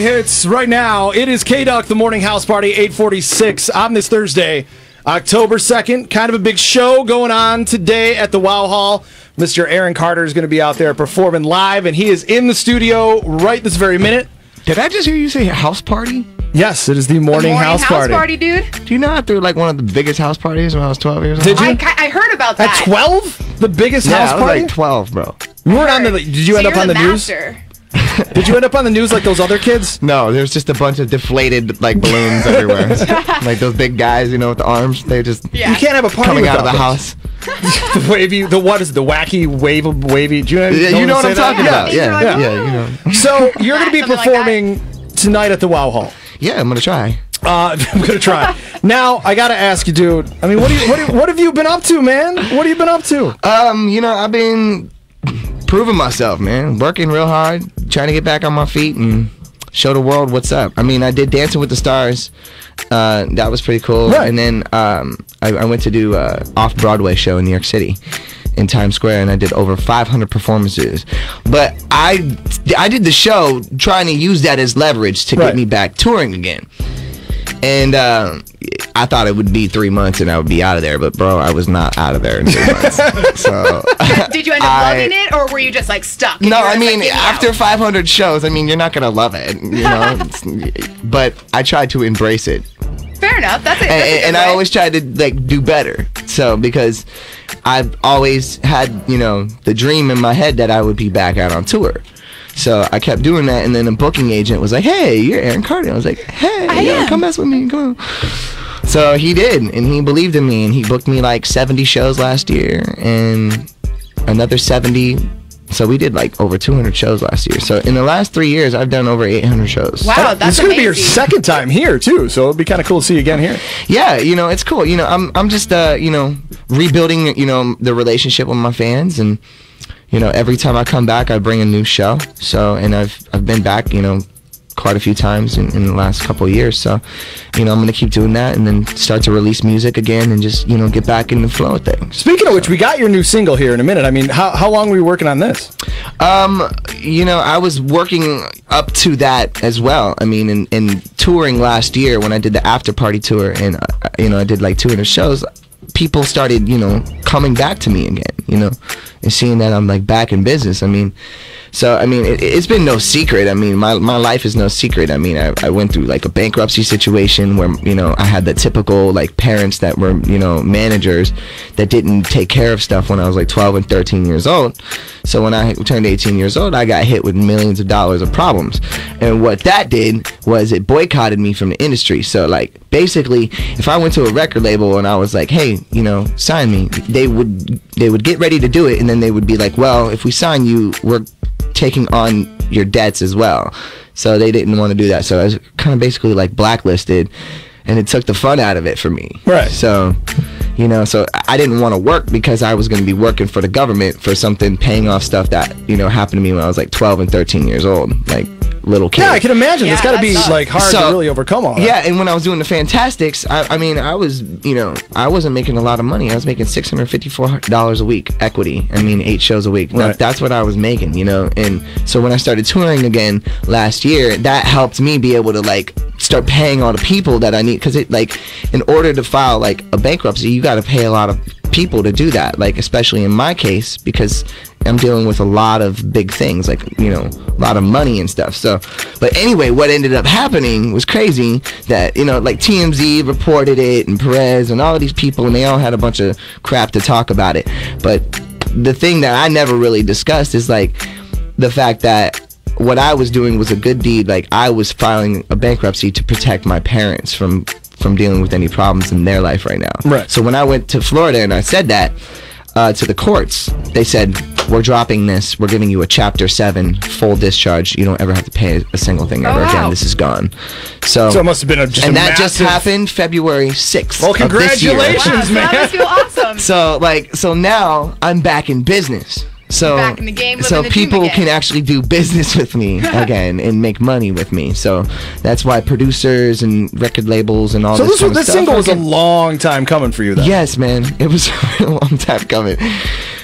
hits right now. It is K Duck, the morning house party, 846 on this Thursday, October 2nd. Kind of a big show going on today at the Wow Hall. Mr. Aaron Carter is going to be out there performing live, and he is in the studio right this very minute. Did I just hear you say house party? Yes, it is the morning, Morning house, party. party. dude. Do you know I threw like one of the biggest house parties when I was 12 years old? Did you? I, I heard about that. At 12? The biggest yeah, house I was party? like 12, bro. you weren't on the. Did you So end up on the, news? Master. Did you end up on the news like those other kids? No, there's just a bunch of deflated like balloons everywhere. like those big guys, you know, with the arms. They're just Yeah. You can't have a party coming out of the those. house. the wavy, the what is it, the wacky wave wavy? Do you, know, Yeah, you know what I'm talking Yeah, about. these are Yeah, yeah, you know. So you're going to be Something like performing tonight at the Wow Hall. Yeah, I'm gonna try. Uh, I'm gonna try. now I gotta ask you, dude. I mean, what do you, what, do you, what have you been up to, man? What have you been up to? Um, you know, I've been proving myself, man. Working real hard, trying to get back on my feet and show the world what's up. I mean, I did Dancing with the Stars. Uh, that was pretty cool. Right. And then um, I, I went to do a off Broadway show in New York City. In Times Square, and I did over 500 performances. But I, I did the show trying to use that as leverage to Right. get me back touring again. And um, I thought it would be three months and I would be out of there, but bro, I was not out of there in three months. so Did you end up I- loving it, or were you just like stuck? no, I just, like, mean after out? 500 shows, I mean you're not gonna love it, you know. But I tried to embrace it, Fair enough. That's it. and, That's a and I always tried to like do better. So because I've always had you know the dream in my head that I would be back out on tour. So I kept doing that, and then a booking agent was like, "Hey, you're Aaron Carter." I was like, "Hey, yo, come mess with me, come on." So he did, and he believed in me, and he booked me like 70 shows last year, and another 70. So we did like over 200 shows last year. So in the last three years, I've done over 800 shows. Wow, this that's is gonna be your second time here too, so it'd be kind of cool to see you again here. yeah you know it's cool you know i'm i'm just uh you know rebuilding you know the relationship with my fans and you know every time i come back i bring a new show so and i've i've been back you know quite a few times in, in the last couple of years so you know i'm gonna keep doing that and then start to release music again and just you know get back in the flow of things Speaking of which, we got your new single here in a minute. I mean, how how long were you working on this? Um, you know, I was working up to that as well. I mean, in, in touring last year when I did the after party tour, and uh, you know, I did like 200 shows. People started, you know, coming back to me again, you know, and seeing that I'm like back in business. I mean, so I mean, it, it's been no secret. I mean, my my life is no secret. I mean, I, I went through like a bankruptcy situation where you know I had the typical like parents that were you know managers that didn't take care of stuff when I was like 12 and 13 years old. So when I turned 18 years old, I got hit with millions of dollars of problems. And what that did was it boycotted me from the industry. So like basically, if I went to a record label and I was like, "Hey, you know, sign me," they would they would get ready to do it, and then they would be like, "Well, if we sign you, we're taking on your debts as well." So they didn't want to do that. So I was kind of basically like blacklisted, and it took the fun out of it for me. Right. So, you know, so I- I didn't want to work because I was going to be working for the government for something paying off stuff that, you know, happened to me when I was like 12 and 13 years old, like little kids. Yeah, I can imagine. Yeah, it's got to be sucks. like hard to really overcome all that. Yeah, and when I was doing the Fantasticks, I, I mean, I was, you know, I wasn't making a lot of money. I was making six hundred fifty-four dollars a week equity. I mean, eight shows a week. That- that's what I was making, you know. And so when I started touring again last year, that helped me be able to like start paying all the people that I need because it like, in order to file like a bankruptcy, you got to pay a lot of people to do that. Like especially in my case because I'm dealing with a lot of big things, like you know, a lot of money and stuff. So, but anyway, what ended up happening was crazy. That you know, like TMZ reported it, and Perez, and all of these people, and they all had a bunch of crap to talk about it. But the thing that I never really discussed is like the fact that what I was doing was a good deed. Like I was filing a bankruptcy to protect my parents from from dealing with any problems in their life right now. Right. So when I went to Florida and I said that uh, to the courts, they said, "We're dropping this. We're giving you a Chapter Seven full discharge. You don't ever have to pay a single thing ever Oh, wow. again. This is gone." So, So it must have been a just and a that just happened February sixth. Well, of this year. congratulations. Wow, man. must feel awesome. So like, so now I'm back in business. So Back in the game, so the people can actually do business with me again and make money with me. So that's why producers and record labels and all So this, this, kind of this stuff single was a long time coming for you, then. Yes, man. It was a long time coming.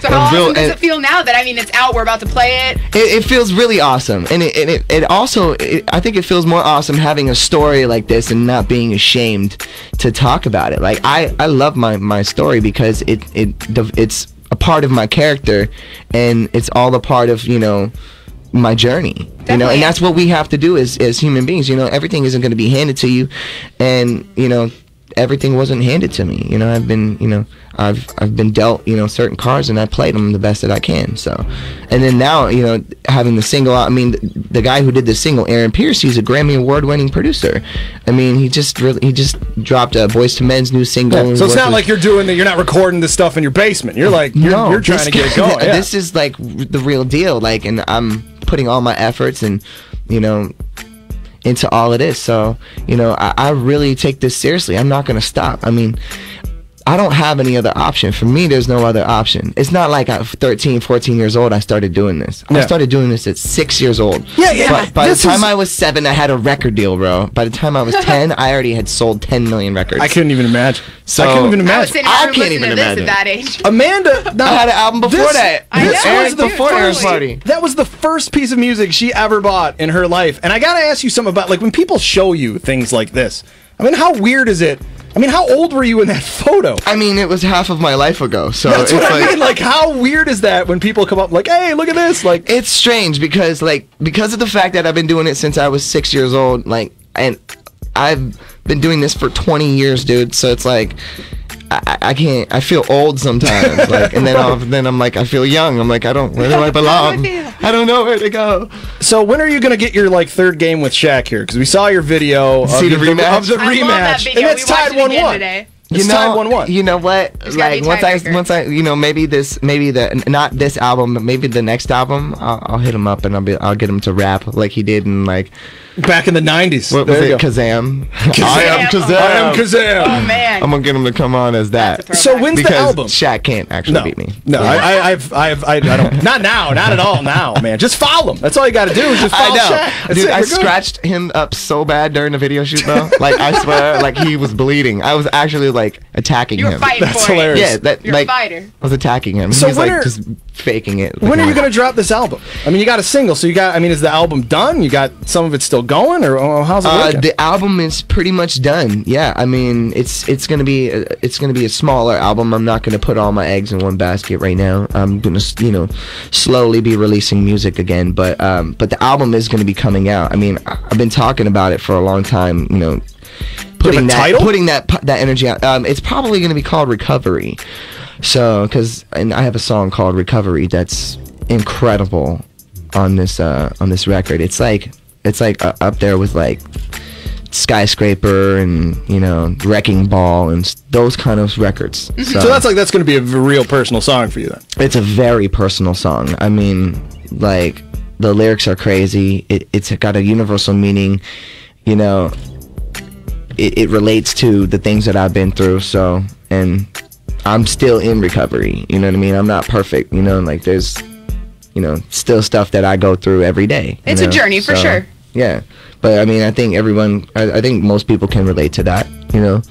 So how awesome does it feel now that I mean it's out? We're about to play it. It, it feels really awesome, and it, and it, it also it, I think it feels more awesome having a story like this and not being ashamed to talk about it. Like I, I love my, my story because it it it's a part of my character, and it's all a part of you know my journey. You know, and that's what we have to do as as human beings. You know, everything isn't going to be handed to you, and you know everything wasn't handed to me. You know, I've been, you know, I've I've been dealt, you know, certain cards and I played them the best that I can. So, and then now, you know, having the single. I mean, the, the guy who did the single, Aaron Pierce, he's a Grammy award-winning producer. I mean, he just really he just dropped a Boyz II Men's new single. Yeah, So it's not with- like you're doing that. You're not recording this stuff in your basement. You're like you're, no, you're trying to get it going. Yeah. This is like the real deal. Like, and I'm putting all my efforts and, you know, into all of this. So, you know, I, I really take this seriously. I'm not gonna stop. I mean. I don't have any other option. For me, there's no other option. It's not like at 13, 14 years old, I started doing this. I started doing this at six years old. Yeah, yeah. By, by the time is- I was seven, I had a record deal, bro. By the time I was 10, I already had sold 10 million records. I couldn't even imagine. So- I couldn't even imagine. sitting I here can't even to this imagine. at that age. Amanda, now, I had an album before this- that. I this know, was the dude, before totally. party. That was the first piece of music she ever bought in her life. And I gotta ask you something about like when people show you things like this. I mean, how weird is it? I mean, how old were you in that photo? I mean, it was half of my life ago. So That's it's what I like, mean. Like, how weird is that when people come up like, "Hey, look at this!" Like, it's strange because like because of the fact that I've been doing it since I was six years old, like and I've been doing this for 20 years, dude. So it's like I, I- I can't. I feel old sometimes, like, and then I'll, then I'm like I feel young. I'm like I don't. Where do I belong? I don't know where to go. so when are you gonna get your like third game with Shaq here? Because we saw your video of, the rematch? of the I love that rematch, video. and it's we watched tied it one again one. today. It's you know, tied one one. You know what? There's Like once I once I you know maybe this maybe the not this album but maybe the next album I'll, I'll hit him up and I'll be I'll get him to rap like he did in like Back in the '90s. what was it go. Kazam. I am oh, Kazam. Kazam. I am Kazam. Oh man. I'm gonna get him to come on as that. So when's because the album? Shaq can't actually No, beat me. no, Yeah. I, I, I've, I've, I, I don't. Not now, not at all. Now, man, just follow him. That's all you got to do. Is just I follow know, Shaq. Dude. it, I we're good. scratched him up so bad during the video shoot, though. like I swear, like he was bleeding. I was actually like attacking you were him. fighting That's for hilarious. Yeah, that You're like a fighter. I was attacking him. So he was like are- just faking it. When are you gonna drop this album? I mean, you got a single, so you got. I mean, is the album done? You got some of it still going, or oh, how's it Uh, working? the album is pretty much done. Yeah, I mean, it's it's gonna be a, it's gonna be a smaller album. I'm not gonna put all my eggs in one basket right now. I'm gonna s- you know slowly be releasing music again, but um, but the album is gonna be coming out. I mean, I've been talking about it for a long time. You know, putting that title? putting that that energy out. Um, it's probably gonna be called Recovery. So, because and I have a song called Recovery that's incredible on this uh on this record. It's like it's like uh, up there with like skyscraper and you know wrecking ball and those kind of records. So, so that's like that's gonna be a real personal song for you then. it's a very personal song. I mean, like the lyrics are crazy. It, it's got a universal meaning. You know, it, it relates to the things that I've been through. So, and I'm still in recovery. You know what I mean? I'm not perfect. You know, like there's, you know, still stuff that I go through every day. It's a journey for So, sure. Yeah, but I mean, I think everyone, I, I think most people can relate to that. You know,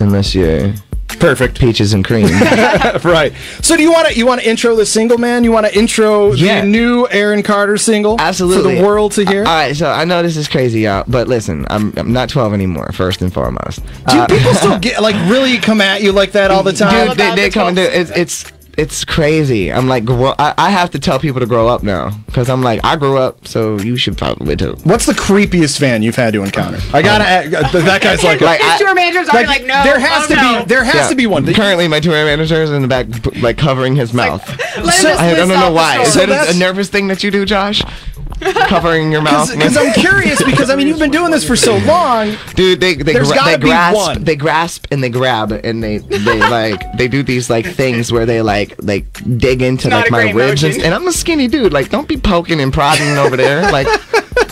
unless you're Perfect. peaches and cream. right. So do you want to you want to intro the single, man? You want to intro Yeah. the new Aaron Carter single Absolutely. for the world to hear? All right, so I know this is crazy, y'all, but listen, I'm I'm not 12 anymore. First and foremost, do Uh, people still get like really come at you like that all the time? Dude, they, they the come 12 it's it's it's crazy. I'm like, grow, I, I have to tell people to grow up now because I'm like, I grew up, so you should probably too. What's the creepiest fan you've had to encounter? I um, gotta. ask, uh, that guy's like. Like, His I- tour managers are like, no. there has oh, to no. be there has Yeah, to be one. Currently, my tour manager is in the back, p- like covering his mouth. Let him So- I, I don't list know off the why. Is stories. So that a- a that's- nervous thing that you do, Josh? Covering your mouth, Because I'm curious because I mean you've been doing this for so long. dude. They they, gra- gotta they be grasp, one. they grasp and they grab and they they like they do these like things where they like like dig into not like my great ribs and, and I'm a skinny dude. Like don't be poking and prodding over there. Like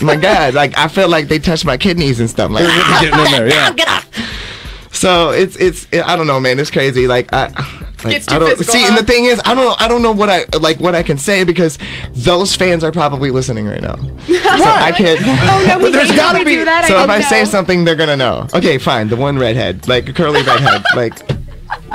my God, like I feel like they touch my kidneys and stuff. Like Getting in there, yeah. so it's it's I don't know, man. It's crazy. Like I Like, Gets too I don't physical, see, huh? and the thing is, I don't know, I don't know what I like what I can say because those fans are probably listening right now. so I can't. Oh no, we there's hate gotta when we be- do that. So I if I didn't say something, they're gonna know. Okay, fine. The one redhead, like a curly redhead, like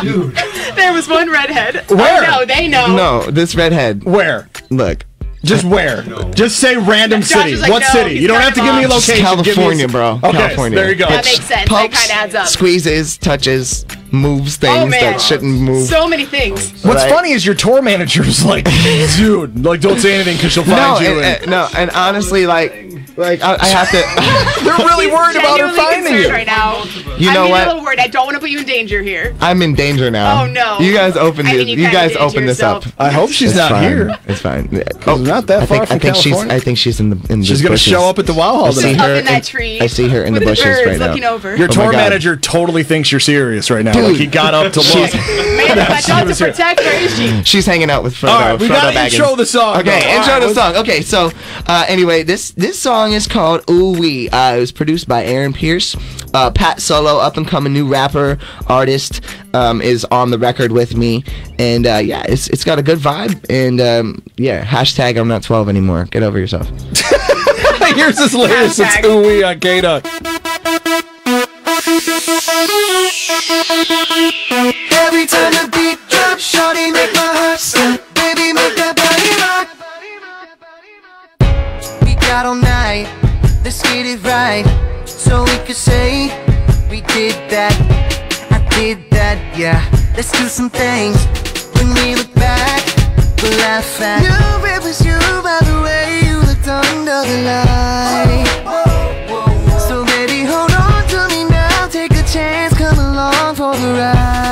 Dude. there was one redhead. Oh, where? Oh, no, they know. no, this redhead. Where? Look, Just where? Just say random Josh city. like, what no, city? You don't have to give me a location. Give me a California, bro. Okay, California. there you go. That makes sense. That kinda adds up. Squeezes, touches, moves things Oh that shouldn't move. So many things. What's Right. funny is your tour manager's like, dude, like don't say anything because she'll no, find you. and, and- and- no, and honestly, like, like I, I have to. they're really He's worried about her finding you. right now. You I'm know getting what? a little worried. I don't want to put you in danger here. I'm in danger now. Oh, no. You guys open I this. mean, you you guys did it open this up. I hope she's It's not fine. here. It's fine. Oh, not that I far think, from I think she's. I think she's in the in She's the gonna bushes. show up at the Wow Hall I see her. in that tree. I see her in the bushes right now. Your Oh tour manager totally thinks you're serious right now. Dude. like he got up to look. She's- Man, if I tried to protect her, is she? She's hanging out with Frodo. All right, we Frodo gotta Baggins. intro the song, Okay, though. Intro right, the let's- song. Okay, so uh, anyway, this this song is called Ooh Wee. Uh, it was produced by Aaron Pierce. Uh, Pat Solo, up and coming new rapper artist, um, is on the record with me, and uh, yeah, it's it's got a good vibe. And um, yeah, hashtag I'm not 12 anymore. Get over yourself. Here's his latest. It's Hashtag. Ooh Wee on K-Duck. Every did that, I did that, yeah. Let's do some things. When we look back, we'll laugh at. Knew it was you by the way you looked under the light. So baby, hold on to me now. Take a chance, come along for the ride.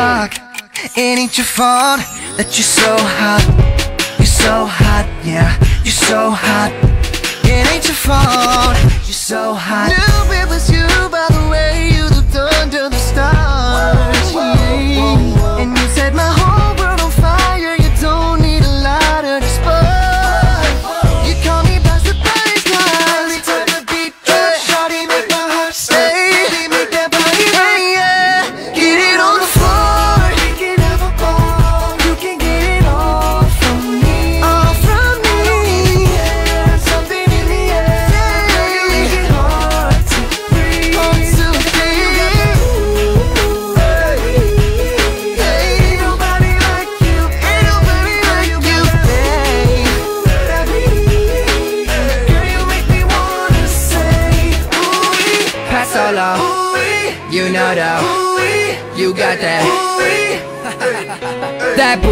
It ain't your fault that you're so hot. You're so hot, yeah. You're so hot. It ain't your fault. You're so hot. Knew it was you by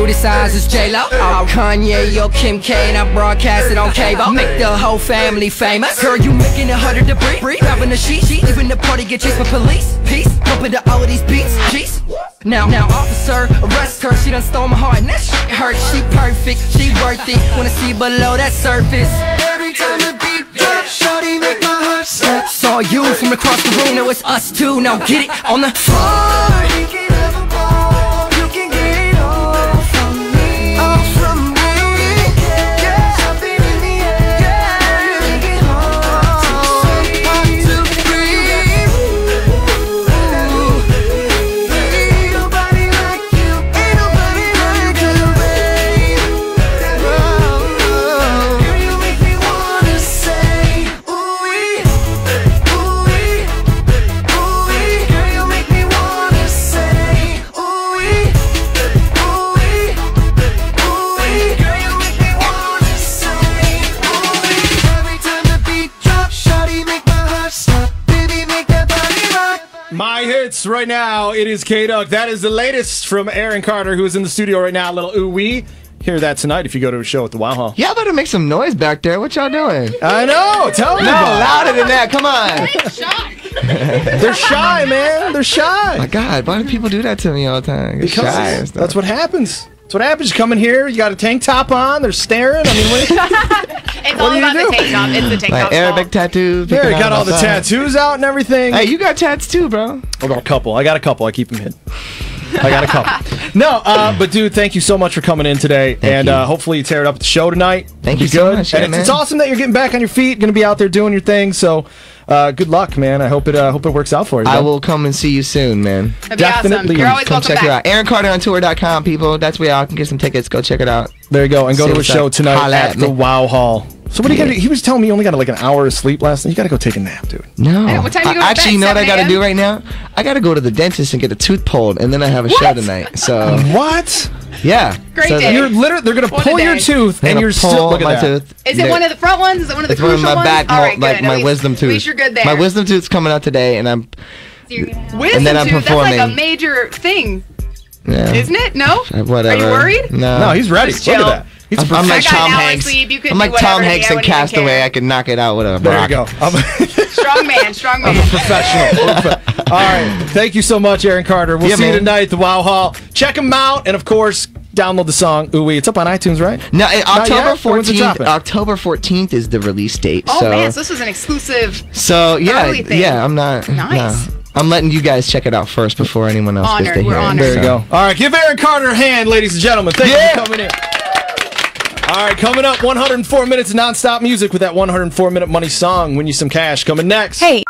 booty size is J-Lo. Oh, Kanye or Kim K, and I broadcast it on cable. Make the whole family famous. Girl, you making it harder to breathe. Grabbing the sheet, sheet. Even the party get chased by police. Peace, bumping to all of these beats. Jeez. Now, now, officer, arrest her. She done stole my heart, and that shit hurt. She perfect, she worth it. Wanna see below that surface. Every time the beat drops, shawty make my heart stop. Saw you from across the room, now it's us two. Now get it on the Floor, minutes right now. It is K Duck. That is the latest from Aaron Carter, who is in the studio right now. A little ooh wee. Hear that tonight if you go to a show at the Wow Hall. Y'all better make some noise back there. What y'all doing? I know. Tell me. No, about louder than that. Come on. They're shy, man. They're shy. My God, why do people do that to me all the time? Because shy that's what happens. That's what happens. You come in here, you got a tank top on. They're staring. I mean, what, It's all do you about do? the tank top. It's the tank like top. Arabic tattoos. there, you got all the side. tattoos out and everything. Hey, you got tats too, bro. I got a couple. I got a couple. I keep them hidden. I got a couple. No, uh, but dude, thank you so much for coming in today, and you. uh, hopefully you tear it up at the show tonight. Thank Be you so good. much, And yeah, it's, it's awesome that you're getting back on your feet, going to be out there doing your thing. So, uh, good luck, man. I hope it uh, hope it works out for you. I bud. will come and see you soon, man. That'd be awesome. definitely You're always Come welcome check it back. out. AaronCarterOnTour.com, people. That's where y'all can get some tickets. Go check it out. There you go, and go See to a show tonight at at the. Wow Hall. So what are you gonna? He was telling me you only got like an hour of sleep last night. You got to go take a nap, dude. No. Hey, what time you I- go to actually, bed? you know what I got to do right now? I got to go to the dentist and get a tooth pulled, and then I have a show tonight. So, What? yeah. Great so day. You're literally they're gonna What pull your tooth, and you're pull still look at my that. tooth. Is it They're- one of the front ones? Is it one of the It's one of my back, All mo- right, like good. my least- wisdom tooth. At least you're good there. My wisdom tooth's coming out today, and I'm Wisdom and then I'm tooth, That's like a major thing, yeah. isn't it? No. Whatever. Are you worried? No. No, he's ready. Look at that. He's I'm, I'm like Tom Hanks. sleep, you can I'm like Tom Hanks I in Cast Away. I can knock it out with a there rock. you go. I'm Strong man, strong man. professional. All right. Thank you so much, Aaron Carter. We'll Yeah, see you tonight at the Wow Hall. Check him out, and of course, download the song Ooh It's up on iTunes, right? No, uh, October Or when's it 14th. October 14th is the release date. Oh so, man, so this is an exclusive. so yeah, early thing. yeah. I'm not. Nice. no. I'm letting you guys check it out first before anyone else Honored, gets to we're hear it. honored. There you so. go. All right, give Aaron Carter a hand, ladies and gentlemen. Thank you for coming in. All right, coming up, 104 minutes of nonstop music with that 104 minute money song. Win you some cash coming next. Hey.